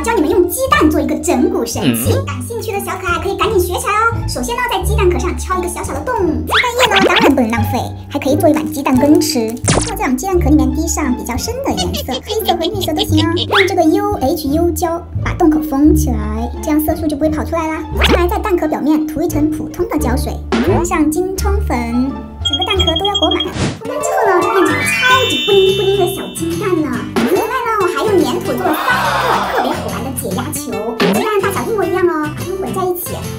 教你们用鸡蛋做一个整蛊神器。感兴趣的小可爱可以赶紧学起来哦。首先呢，在鸡蛋壳上敲一个小小的洞。鸡蛋液呢，当然不能浪费，还可以做一碗鸡蛋羹吃。然后再往鸡蛋壳里面滴上比较深的颜色，黑色和绿色都行哦。用这个 UHU 胶把洞口封起来，这样色素就不会跑出来啦。接下来在蛋壳表面涂一层普通的胶水，涂上金葱粉，整个蛋壳都要裹满。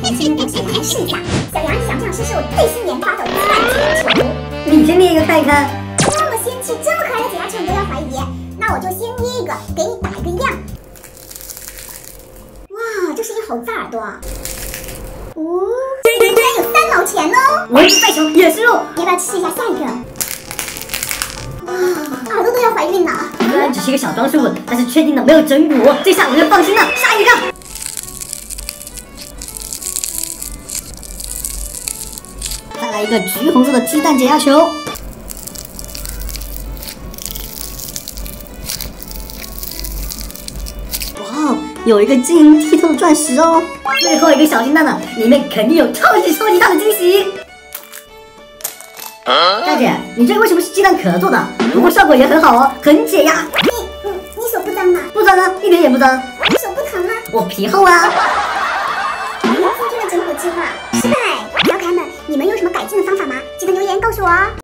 一们现在让小羊来试一下。小羊，你想不想试试我最新研发的鸡蛋解压球？你先捏一个看一看。这么仙气、这么可爱的解压球你都要怀疑？那我就先捏一个，给你打一个样。哇，这声音好炸耳朵啊！哦，居然有三毛钱哦！我是带球也是肉，要不要试一下下一个？哇，耳朵都要怀孕了。虽然只是一个小装饰物，但是确定的没有整蛊，这下我就放心了。下一个，来一个橘红色的鸡蛋解压球。哇哦，有一个晶莹剔透的钻石哦！最后一个小心蛋呢，里面肯定有超级超级大的惊喜。大姐，你这个为什么是鸡蛋壳做的？不过效果也很好哦，很解压。你你你手不脏吗？不脏啊，一点也不脏。你手不疼吗？我皮厚啊。Bonsoir.